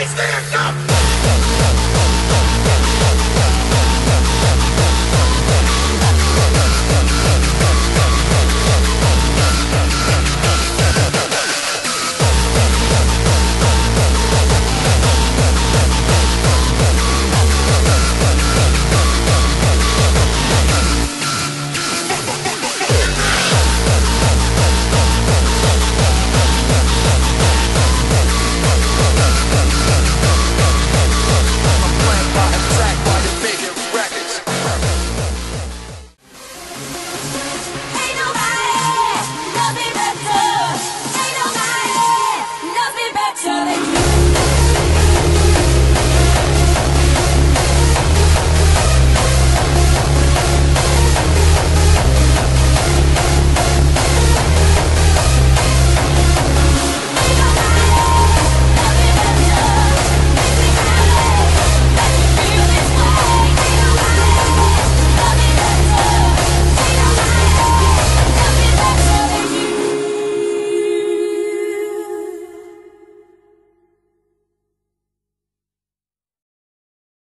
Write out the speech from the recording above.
Everybody stand up!